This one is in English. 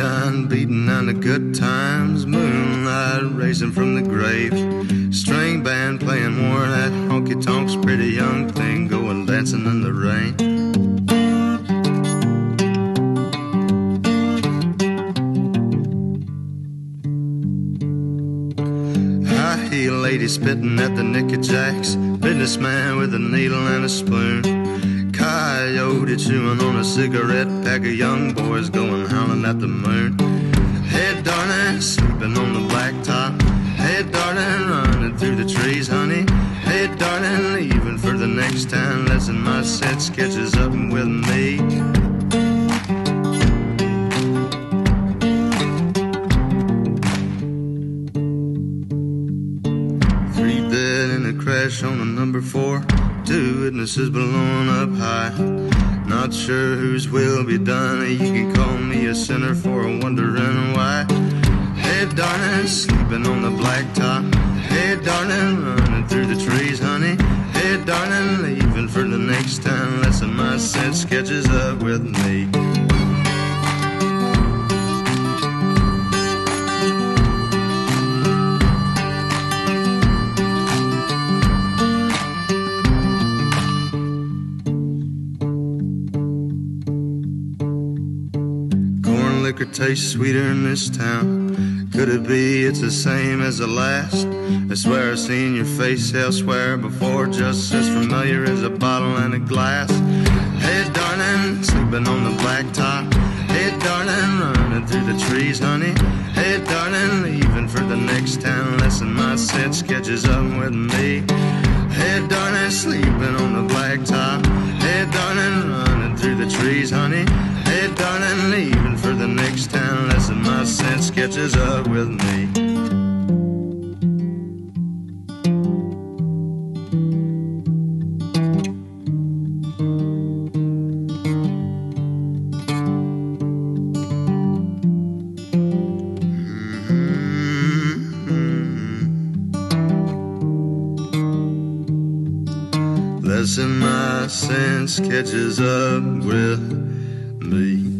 Sunshine beating on the good times, moonlight racing from the grave. String band playing more of that honky tonk's pretty young thing going dancing in the rain. Lady spitting at the Nicky Jacks, businessman with a needle and a spoon. Coyote chewing on a cigarette, pack of young boys going howling at the moon. Hey, darling, sleeping on the blacktop. Hey, darling, running through the trees, honey. Hey, darling, leaving for the next town. Lesson my set sketches up with me. Three dead in a crash on a number four. Two witnesses blown up high. Not sure whose will be done. You can call me a sinner for wondering why. Hey, darling, sleeping on the blacktop. Hey, darling, running through the trees, honey. Hey, darling, leaving for the next town. Lesson my set catches up with me. Liquor tastes sweeter in this town. Could it be it's the same as the last? I swear I've seen your face elsewhere before, just as familiar as a bottle and a glass. Hey, darling, sleeping on the blacktop. Hey, darling, running through the trees, honey. Hey, darling, leaving for the next town. Lesson my set sketches up with me. Hey, darling, sleeping on the blacktop. Hey, darling, running through the trees, honey. Darling, leaving for the next town. Lesson my sense catches up with me. Mm-hmm. Lesson my sense catches up with Lee.